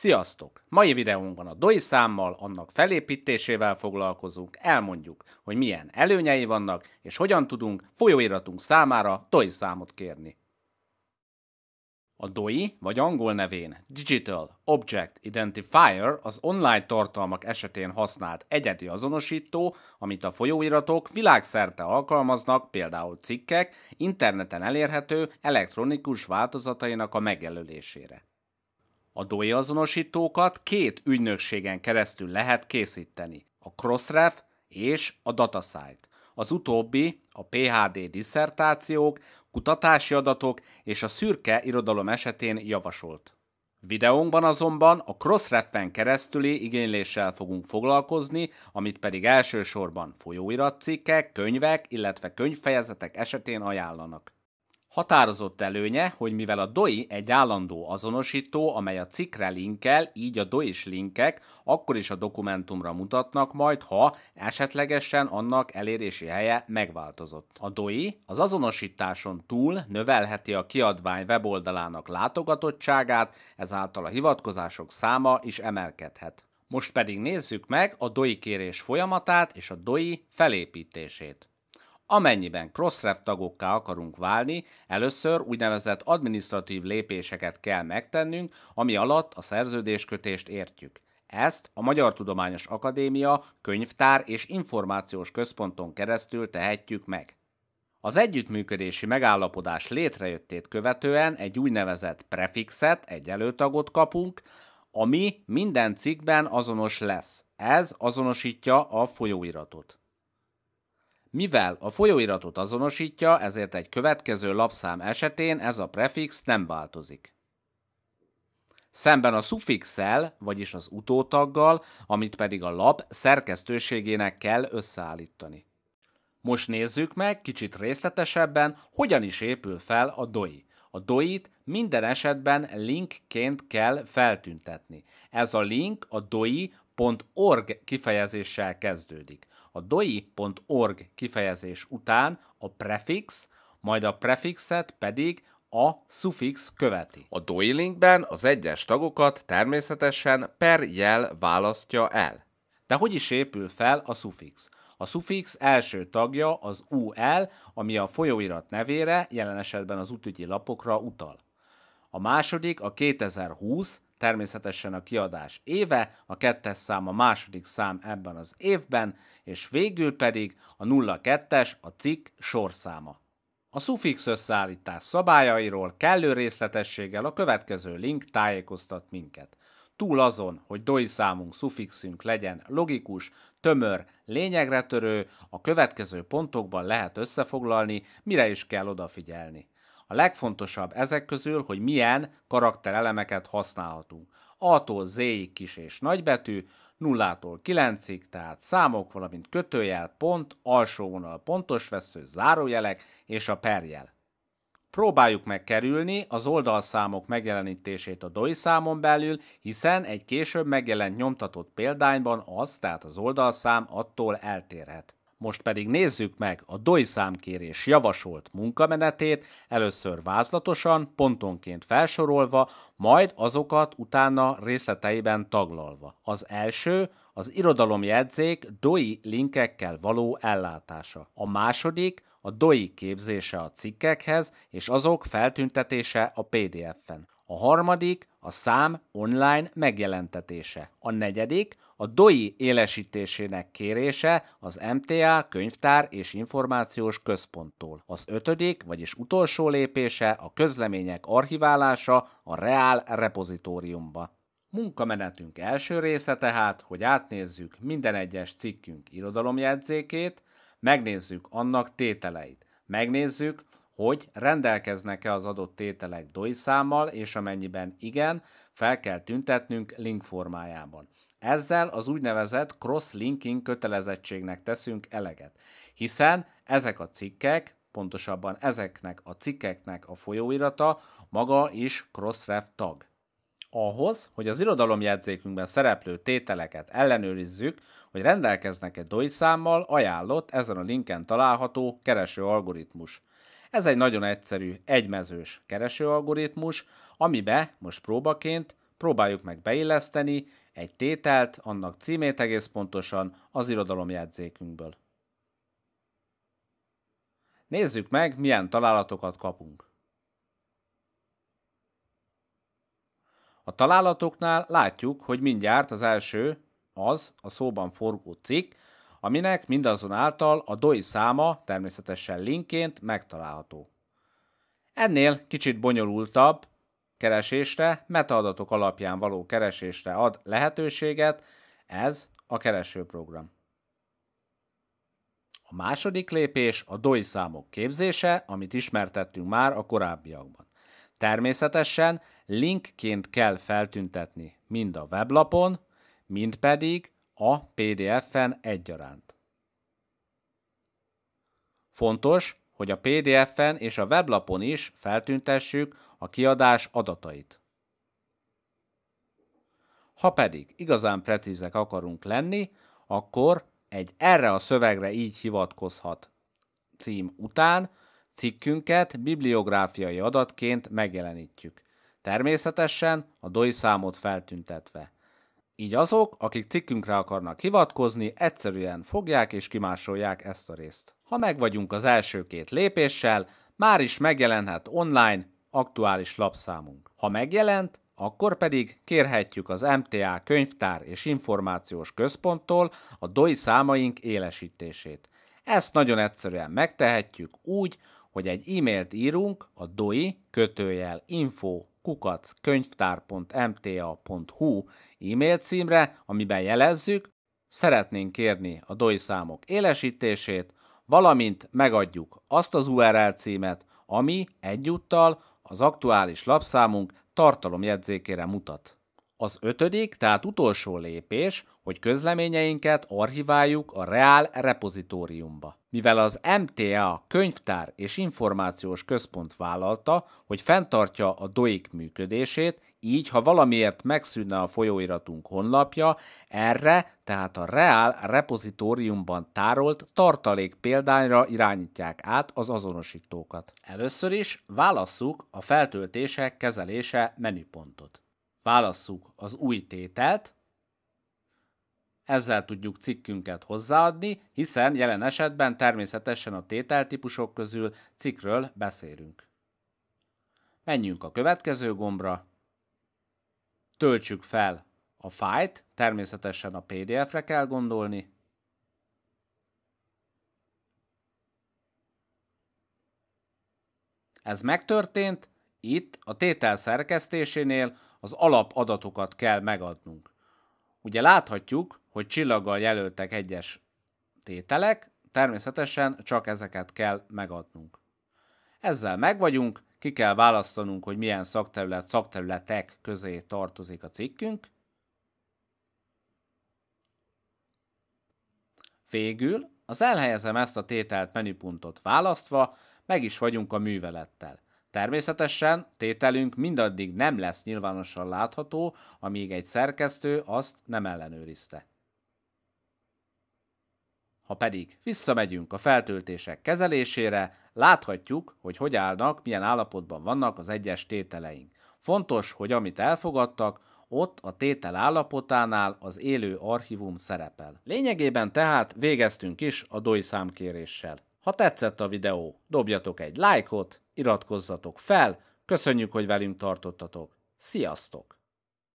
Sziasztok! Mai videónkban a DOI számmal, annak felépítésével foglalkozunk, elmondjuk, hogy milyen előnyei vannak, és hogyan tudunk folyóiratunk számára DOI számot kérni. A DOI, vagy angol nevén Digital Object Identifier az online tartalmak esetén használt egyedi azonosító, amit a folyóiratok világszerte alkalmaznak, például cikkek, interneten elérhető elektronikus változatainak a megjelölésére. A DOI azonosítókat két ügynökségen keresztül lehet készíteni, a Crossref és a DataSite. Az utóbbi a PHD diszertációk, kutatási adatok és a szürke irodalom esetén javasolt. Videónkban azonban a Crossref-en keresztüli igényléssel fogunk foglalkozni, amit pedig elsősorban folyóiratcikkek, könyvek, illetve könyvfejezetek esetén ajánlanak. Határozott előnye, hogy mivel a DOI egy állandó azonosító, amely a cikkre linkel, így a DOI-s linkek akkor is a dokumentumra mutatnak majd, ha esetlegesen annak elérési helye megváltozott. A DOI az azonosításon túl növelheti a kiadvány weboldalának látogatottságát, ezáltal a hivatkozások száma is emelkedhet. Most pedig nézzük meg a DOI kérés folyamatát és a DOI felépítését. Amennyiben Crossref tagokká akarunk válni, először úgynevezett administratív lépéseket kell megtennünk, ami alatt a szerződéskötést értjük. Ezt a Magyar Tudományos Akadémia könyvtár és információs központon keresztül tehetjük meg. Az együttműködési megállapodás létrejöttét követően egy úgynevezett prefixet, egy előtagot kapunk, ami minden cikkben azonos lesz. Ez azonosítja a folyóiratot. Mivel a folyóiratot azonosítja, ezért egy következő lapszám esetén ez a prefix nem változik. Szemben a szuffixel, vagyis az utótaggal, amit pedig a lap szerkesztőségének kell összeállítani. Most nézzük meg kicsit részletesebben, hogyan is épül fel a DOI. A DOI-t minden esetben linkként kell feltüntetni. Ez a link a doi.org kifejezéssel kezdődik a doi.org kifejezés után a prefix, majd a prefixet pedig a suffix követi. A doi linkben az egyes tagokat természetesen per jel választja el. De hogy is épül fel a suffix? A suffix első tagja az UL, ami a folyóirat nevére, jelen esetben az útügyi lapokra utal. A második a 2020, természetesen a kiadás éve, a kettes szám a második szám ebben az évben, és végül pedig a 02-es a cikk sorszáma. A suffix összeállítás szabályairól kellő részletességgel a következő link tájékoztat minket. Túl azon, hogy doi számunk suffixünk legyen logikus, tömör, lényegre törő, a következő pontokban lehet összefoglalni, mire is kell odafigyelni. A legfontosabb ezek közül, hogy milyen karakterelemeket használhatunk. A-tól Z-ig kis és nagybetű, 0-tól 9-ig, tehát számok, valamint kötőjel, pont, alsó vonal, pontos vesző, zárójelek és a perjel. Próbáljuk meg kerülni az oldalszámok megjelenítését a DOI számon belül, hiszen egy később megjelent nyomtatott példányban az, tehát az oldalszám attól eltérhet. Most pedig nézzük meg a DOI számkérés javasolt munkamenetét, először vázlatosan, pontonként felsorolva, majd azokat utána részleteiben taglalva. Az első az irodalomjegyzék DOI linkekkel való ellátása. A második a DOI képzése a cikkekhez, és azok feltüntetése a PDF-en. A harmadik a szám online megjelentetése. A negyedik a DOI élesítésének kérése az MTA könyvtár és információs központtól. Az ötödik, vagyis utolsó lépése a közlemények archiválása a Reál repozitóriumba. Munkamenetünk első része tehát, hogy átnézzük minden egyes cikkünk irodalomjegyzékét, megnézzük annak tételeit, megnézzük, hogy rendelkeznek-e az adott tételek DOI számmal, és amennyiben igen, fel kell tüntetnünk link formájában. Ezzel az úgynevezett cross-linking kötelezettségnek teszünk eleget, hiszen ezek a cikkek, pontosabban ezeknek a cikkeknek a folyóirata maga is Crossref tag. Ahhoz, hogy az irodalomjegyzékünkben szereplő tételeket ellenőrizzük, hogy rendelkeznek-e DOI számmal, ajánlott ezen a linken található kereső algoritmus. Ez egy nagyon egyszerű, egymezős kereső algoritmus, amibe most próbaként próbáljuk meg beilleszteni egy tételt, annak címét egész pontosan az irodalomjegyzékünkből. Nézzük meg, milyen találatokat kapunk. A találatoknál látjuk, hogy mindjárt az első az a szóban forgó cikk, aminek mindazonáltal a DOI száma természetesen linkként megtalálható. Ennél kicsit bonyolultabb keresésre, metaadatok alapján való keresésre ad lehetőséget, ez a keresőprogram. A második lépés a DOI számok képzése, amit ismertettünk már a korábbiakban. Természetesen linkként kell feltüntetni mind a weblapon, mind pedig a PDF-en egyaránt. Fontos, hogy a PDF-en és a weblapon is feltüntessük a kiadás adatait. Ha pedig igazán precízek akarunk lenni, akkor egy erre a szövegre így hivatkozhat cím után cikkünket bibliográfiai adatként megjelenítjük. Természetesen a DOI számot feltüntetve. Így azok, akik cikkünkre akarnak hivatkozni, egyszerűen fogják és kimásolják ezt a részt. Ha meg vagyunk az első két lépéssel, már is megjelenhet online aktuális lapszámunk. Ha megjelent, akkor pedig kérhetjük az MTA könyvtár és információs központtól a DOI számaink élesítését. Ezt nagyon egyszerűen megtehetjük úgy, hogy egy e-mailt írunk a doi kötőjel info kukac könyvtár.mta.hu e-mail címre, amiben jelezzük, szeretnénk kérni a DOI számok élesítését, valamint megadjuk azt az URL címet, ami egyúttal az aktuális lapszámunk tartalomjegyzékére mutat. Az ötödik, tehát utolsó lépés, hogy közleményeinket archiváljuk a Reál repozitóriumba. Mivel az MTA könyvtár és információs központ vállalta, hogy fenntartja a DOIK működését, így, ha valamiért megszűnne a folyóiratunk honlapja, erre, tehát a Reál repozitóriumban tárolt tartalék példányra irányítják át az azonosítókat. Először is válasszuk a feltöltések kezelése menüpontot. Válasszuk az új tételt, ezzel tudjuk cikkünket hozzáadni, hiszen jelen esetben természetesen a tételtípusok közül cikkről beszélünk. Menjünk a következő gombra, töltsük fel a fájt, természetesen a PDF-re kell gondolni, Ez megtörtént, itt a tétel szerkesztésénél az alapadatokat kell megadnunk. Ugye láthatjuk, hogy csillaggal jelöltek egyes tételek, természetesen csak ezeket kell megadnunk. Ezzel megvagyunk, ki kell választanunk, hogy milyen szakterület, szakterületek közé tartozik a cikkünk. Végül az elhelyezem ezt a tételt menüpontot választva, meg is vagyunk a művelettel. Természetesen tételünk mindaddig nem lesz nyilvánosan látható, amíg egy szerkesztő azt nem ellenőrizte. Ha pedig visszamegyünk a feltöltések kezelésére, láthatjuk, hogy hogy állnak, milyen állapotban vannak az egyes tételeink. Fontos, hogy amit elfogadtak, ott a tétel állapotánál az élő archívum szerepel. Lényegében tehát végeztünk is a DOI számkéréssel. Ha tetszett a videó, dobjatok egy lájkot, iratkozzatok fel, köszönjük, hogy velünk tartottatok. Sziasztok!